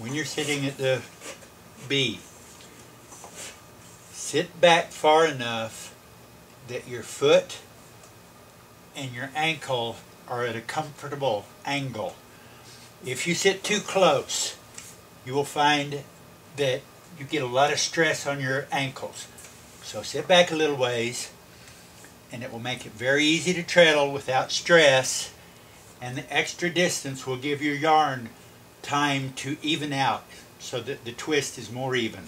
when you're sitting at the B, sit back far enough that your foot and your ankle are at a comfortable angle. If you sit too close, you will find that you get a lot of stress on your ankles. So sit back a little ways and it will make it very easy to treadle without stress and the extra distance will give your yarn time to even out so that the twist is more even.